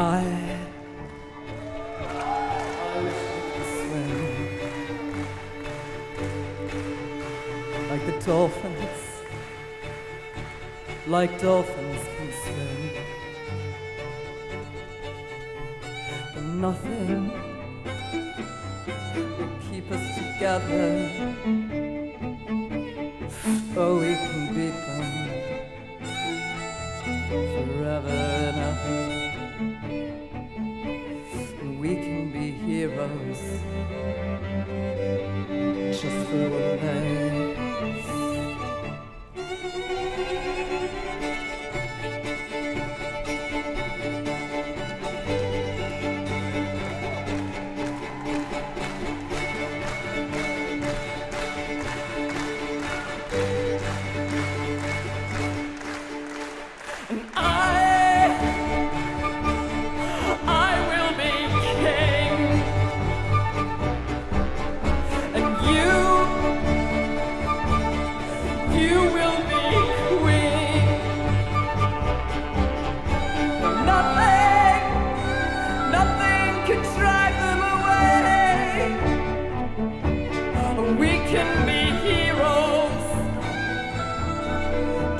I, swim like the dolphins, like dolphins can swim. But nothing will keep us together. Oh, we can beat them forever and ever. We can be heroes just for one night. And I,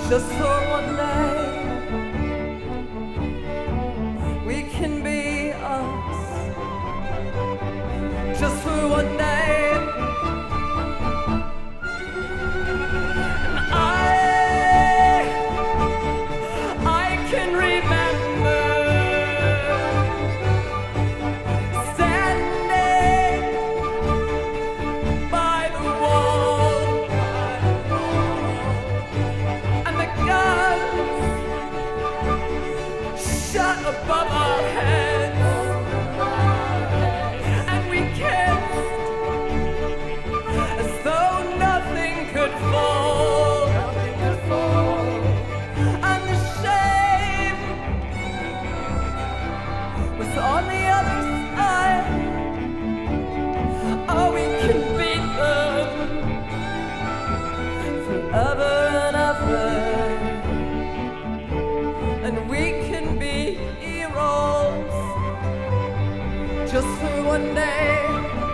just for one day. We can be us just above our heads, just for one day.